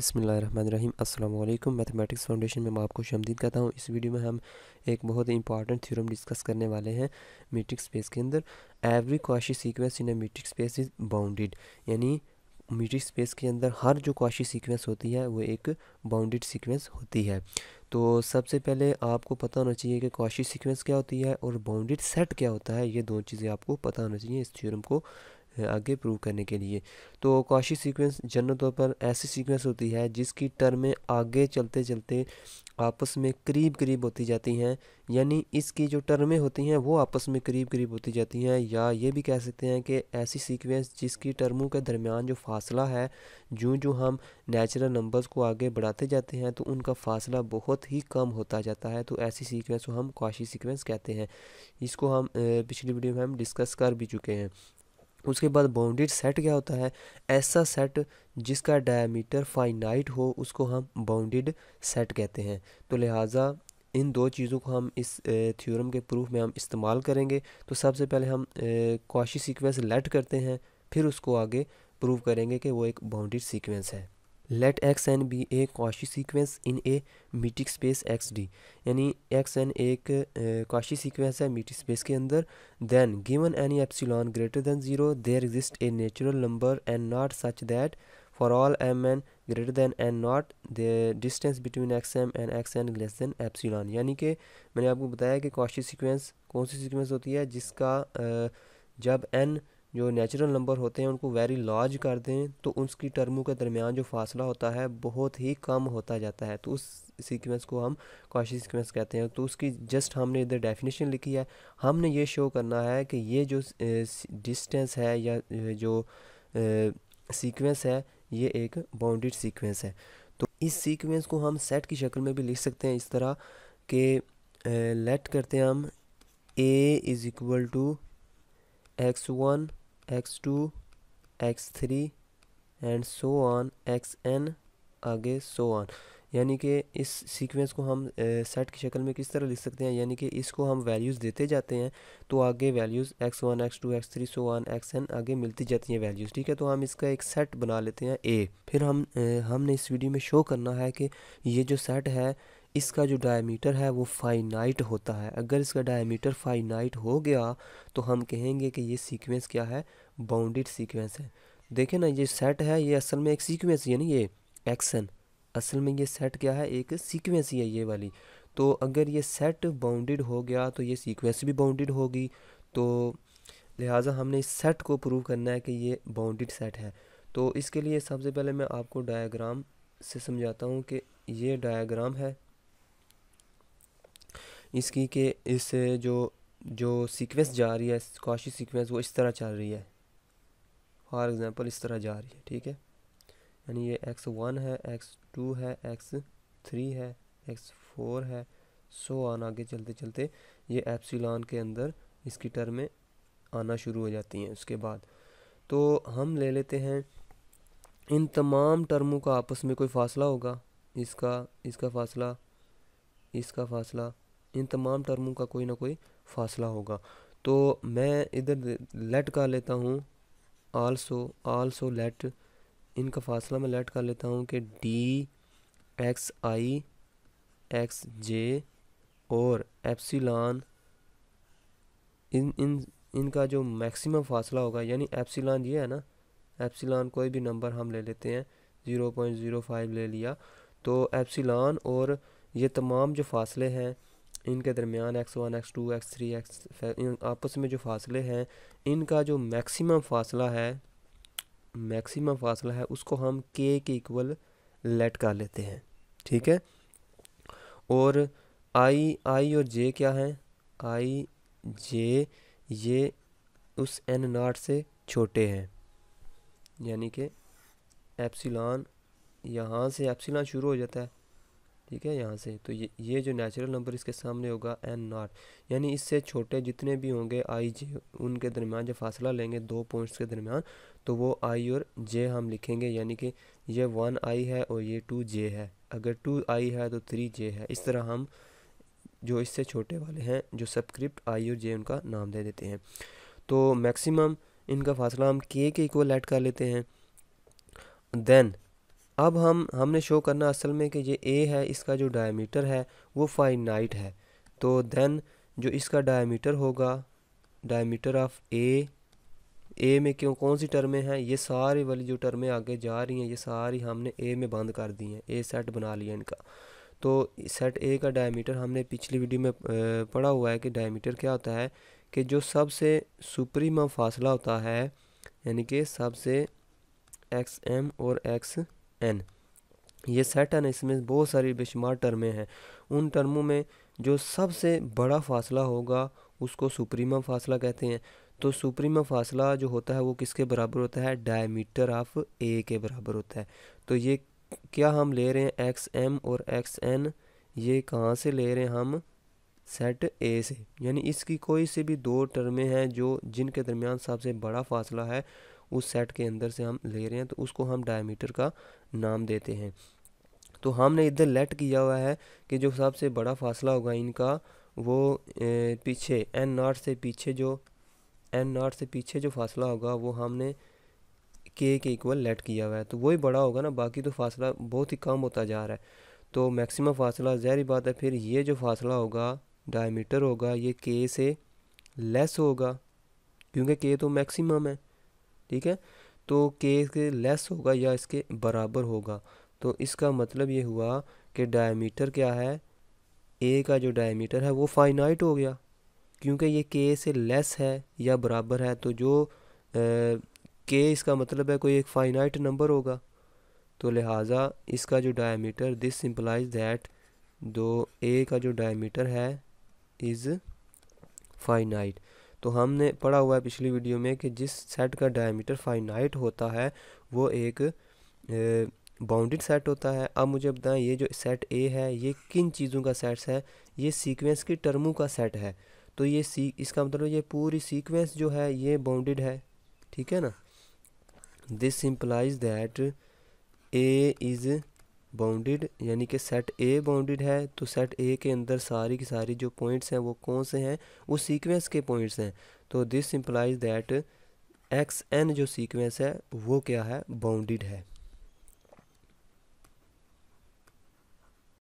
بسم اللہ الرحمن الرحیم۔ السلام علیکم۔ میتھمیٹکس فاؤنڈیشن میں میں آپ کو شمدید کہتا ہوں۔ اس ویڈیو میں ہم ایک بہت امپارٹنٹ تھیورم ڈسکس کرنے والے ہیں میٹرک سپیس کے اندر۔ Every Cauchy sequence in a metric space is bounded یعنی میٹرک سپیس کے اندر ہر جو کواشی سیکوینس ہوتی ہے وہ ایک باؤنڈیڈ سیکوینس ہوتی ہے۔ تو سب سے پہلے آپ کو پتہ ہونا چاہیے کہ کواشی سیکوینس کیا ہوتی ہے اور باؤنڈیڈ سیٹ کیا ہوتا ہے، یہ دو چیزیں آپ کو پتہ ہونا چاہیے اس تھیورم کو۔ آگے پروو کرنے کے لیے۔ تو کواشی سیکوینس جنرل طور پر ایسی سیکوینس ہوتی ہے جس کی ٹرمیں آگے چلتے چلتے آپس میں قریب قریب ہوتی جاتی ہیں۔ یعنی اس کی جو ٹرمیں ہوتی ہیں وہ آپس میں قریب قریب ہوتی جاتی ہیں یا یہ بھی کہہ سکتے ہیں کہ ایسی سیکوینس جس کی ٹرموں کے درمیان جو فاصلہ ہے جو جو ہم نیچرل نمبرز کو آگے بڑھاتے جاتے ہیں تو ان کا فاصلہ بہت ہی کم ہوتا جاتا ہے۔ تو ایسی سیکوینس کو ہم کواشی سیکوینس کہتے ہیں۔ اس کو ہم پچھلی ویڈیو میں ہم ڈسکس کر بھی چکے ہیں۔ اس کے بعد باؤنڈیڈ سیٹ کیا ہوتا ہے؟ ایسا سیٹ جس کا ڈائمیٹر فائنائٹ ہو، اس کو ہم باؤنڈیڈ سیٹ کہتے ہیں۔ تو لہٰذا ان دو چیزوں کو ہم اس تھیورم کے پروف میں ہم استعمال کریں گے۔ تو سب سے پہلے ہم کواشی سیکوینس لیٹ کرتے ہیں، پھر اس کو آگے پروو کریں گے کہ وہ ایک باؤنڈیڈ سیکوینس ہے۔ Let x n be a Cauchy sequence in a metric space x d یعنی ایکس این ایک کواشی سیکوینس ہے میٹک اسپیس کے اندر then given any epsilon greater than zero there exist a natural number and naught such that for all m n greater than n naught distance between x m and x n less than epsilon یعنی کہ میں نے آپ کو بتایا کہ کواشی sequence کون سی sequence ہوتی ہے جس کا جب این جو نیچرل نمبر ہوتے ہیں، ان کو ویری لارج کر دیں تو اس کی ٹرموں کے درمیان جو فاصلہ ہوتا ہے، بہت ہی کم ہوتا جاتا ہے۔ تو اس سیکوینس کو ہم کواشی سیکوینس کہتے ہیں۔ تو اس کی جسٹ ہم نے ادھر ڈیفینیشن لکھی ہے۔ ہم نے یہ شو کرنا ہے کہ یہ جو ڈسٹینس ہے یا جو سیکوینس ہے، یہ ایک باؤنڈیڈ سیکوینس ہے۔ تو اس سیکوینس کو ہم سیٹ کی شکل میں بھی لکھ سکتے ہیں۔ اس طرح کہ لیٹ کرتے ہیں ہم a is equal to x one x two x three and so on x n آگے سو آن یعنی کہ اس سیکوینس کو ہم سیٹ کی شکل میں کس طرح لکھ سکتے ہیں یعنی کہ اس کو ہم ویلیوز دیتے جاتے ہیں تو آگے values x one x two x three so on x n آگے ملتی جاتی ہیں ویلیوز ٹھیک ہے تو ہم اس کا ایک سیٹ بنا لیتے ہیں اے پھر ہم ہم نے اس ویڈیو میں شو کرنا ہے کہ یہ جو سیٹ ہے اس کا جو ڈائمیٹر ہے وہ فائنائٹ ہوتا ہے۔ اگر اس کا ڈائمیٹر فائنائٹ ہو گیا تو ہم کہیں گے کہ یہ سیکوینس کیا ہے؟ باؤنڈیڈ سیکوینس ہے۔ دیکھیں نا، یہ سیٹ ہے، یہ اصل میں ایک سیکوینس یعنی یہ ایکسن اصل میں یہ سیٹ کیا ہے؟ ایک سیکوینس ہی ہے یہ والی۔ تو اگر یہ سیٹ باؤنڈیڈ ہو گیا تو یہ سیکوینس بھی باؤنڈیڈ ہوگی۔ تو لہٰذا ہم نے اس سیٹ کو پروو کرنا ہے کہ یہ باؤنڈیڈ سیٹ ہے۔ تو اس کے لیے سب سے پہلے میں آپ کو ڈایاگرام سے سمجھاتا ہوں کہ یہ ڈایاگرام ہے۔ اس کی کہ اس سے جو جو سیکوینس جا رہی ہے کواشی سیکوینس وہ اس طرح چل رہی ہے۔ فار ایگزامپل اس طرح جا رہی ہے، ٹھیک ہے؟ یعنی یہ ایکس ون ہے ایکس ٹو ہے ایکس تھری ہے ایکس فور ہے۔ سو آن آگے چلتے چلتے یہ ایپسیلان کے اندر اس کی ٹرمیں آنا شروع ہو جاتی ہیں اس کے بعد۔ تو ہم لے لیتے ہیں، ان تمام ٹرموں کا آپس میں کوئی فاصلہ ہوگا؟ اس کا اس کا فاصلہ، اس کا فاصلہ۔ ان تمام ٹرموں کا کوئی نہ کوئی فاصلہ ہوگا۔ تو میں ادھر لیٹ کر لیتا ہوں آلسو آلسو لیٹ ان کا فاصلہ میں لیٹ کر لیتا ہوں کہ d x i x j اور ایپسیلان ان ان ان کا جو میکسیمم فاصلہ ہوگا یعنی ایپسیلان یہ ہے نا ایپسیلان کوئی بھی نمبر ہم لے لیتے ہیں زیرو پوائنٹ زیرو فائیو لے لیا۔ تو ایپسیلان اور یہ تمام جو فاصلے ہیں ان کے درمیان x one x two x three x آپس میں جو فاصلے ہیں، ان کا جو میکسیمم فاصلہ ہے میکسیمم فاصلہ ہے، اس کو ہم کے کے ایکول لیٹ کر لیتے ہیں، ٹھیک ہے؟ اور آئی آئی اور جے کیا ہیں؟ آئی جے یہ اس این ناٹ سے چھوٹے ہیں یعنی کہ ایپسیلان یہاں سے ایپسیلان شروع ہو جاتا ہے۔ ٹھیک ہے، یہاں سے۔ تو یہ جو نیچرل نمبر اس کے سامنے ہوگا این ناٹ یعنی اس سے چھوٹے جتنے بھی ہوں گے آئی جے ان کے درمیان جو فاصلہ لیں گے دو پوائنٹس کے درمیان، تو وہ آئی اور جے ہم لکھیں گے۔ یعنی کہ یہ ون آئی ہے اور یہ ٹو جے ہے۔ اگر ٹو آئی ہے تو تھری جے ہے۔ اس طرح ہم جو اس سے چھوٹے والے ہیں، جو سبکرپٹ آئی اور جے ان کا نام دے دیتے ہیں۔ تو میکسیمم ان کا فاصلہ ہم کے کے ایکول ایڈ کر لیتے ہیں۔ دین اب ہم ہم نے شو کرنا اصل میں کہ یہ اے ہے، اس کا جو ڈائیمیٹر ہے، وہ فائنائٹ ہے۔ تو دین جو اس کا ڈائیمیٹر ہوگا ڈائیمیٹر آف اے اے میں کیوں، کون سی ٹرمیں ہیں یہ ساری والی جو ٹرمیں آگے جا رہی ہیں، یہ ساری ہم نے اے میں بند کر دی ہیں۔ اے سیٹ بنا لیا ان کا۔ تو سیٹ اے کا ڈائیمیٹر ہم نے پچھلی ویڈیو میں پڑھا ہوا ہے کہ ڈائیمیٹر کیا ہوتا ہے کہ جو سب سے سپریما فاصلہ ہوتا ہے یعنی کہ سب سے ایکس ایم اور ایکس این یہ سیٹ اس میں بہت ساری بے شمار ٹرمیں ہیں۔ ان ٹرموں میں جو سب سے بڑا فاصلہ ہوگا اس کو سپریما فاصلہ کہتے ہیں۔ تو سپریما فاصلہ جو ہوتا ہے وہ کس کے برابر ہوتا ہے؟ ڈائیمیٹر آف اے کے برابر ہوتا ہے۔ تو یہ کیا ہم لے رہے ہیں؟ ایکس ایم اور ایکس این یہ کہاں سے لے رہے ہیں ہم؟ سیٹ اے سے۔ یعنی اس کی کوئی سے بھی دو ٹرمیں ہیں جو جن کے درمیان سب سے بڑا فاصلہ ہے اس سیٹ کے اندر سے ہم لے رہے ہیں، تو اس کو ہم ڈائیمیٹر کا نام دیتے ہیں۔ تو ہم نے ادھر لیٹ کیا ہوا ہے کہ جو سب سے بڑا فاصلہ ہوگا ان کا، وہ پیچھے این ناٹ سے پیچھے جو این ناٹ سے پیچھے جو فاصلہ ہوگا، وہ ہم نے کے کے ایکول لیٹ کیا ہوا ہے۔ تو وہی بڑا ہوگا نا، باقی تو فاصلہ بہت ہی کم ہوتا جا رہا ہے۔ تو میکسیمم فاصلہ، ظاہری بات ہے، پھر یہ جو فاصلہ ہوگا ڈائیمیٹر ہوگا، یہ کے سے لیس ہوگا۔ کیونکہ کے تو میکسیمم ہے۔ ٹھیک ہے؟ تو کے کے لیس ہوگا یا اس کے برابر ہوگا؟ تو اس کا مطلب یہ ہوا کہ ڈائیمیٹر کیا ہے؟ اے کا جو ڈائیمیٹر ہے وہ فائنائٹ ہو گیا۔ کیونکہ یہ کے سے لیس ہے یا برابر ہے، تو جو کے اس کا مطلب ہے کوئی ایک فائنائٹ نمبر ہوگا۔ تو لہٰذا اس کا جو ڈائیمیٹر دس سمپلائز دیٹ دو اے کا جو ڈائیمیٹر ہے از فائنائٹ تو ہم نے پڑھا ہوا ہے پچھلی ویڈیو میں کہ جس سیٹ کا ڈائیمیٹر فائنائٹ ہوتا ہے، وہ ایک باؤنڈڈ سیٹ ہوتا ہے۔ اب مجھے بتائیں، یہ جو سیٹ اے ہے، یہ کن چیزوں کا سیٹس ہے؟ یہ سیکوینس کی ٹرموں کا سیٹ ہے۔ تو یہ سی اس کا مطلب یہ پوری سیکوینس جو ہے، یہ باؤنڈڈ ہے۔ ٹھیک ہے نا؟ دس سمپلائز دیٹ اے از باؤنڈڈ یعنی کہ سیٹ اے باؤنڈڈ ہے، تو سیٹ اے کے اندر ساری کی ساری جو پوائنٹس ہیں، وہ کون سے ہیں؟ وہ سیکوینس کے پوائنٹس ہیں۔ تو this implies that x n جو سیکوینس ہے، وہ کیا ہے؟ باؤنڈڈ ہے۔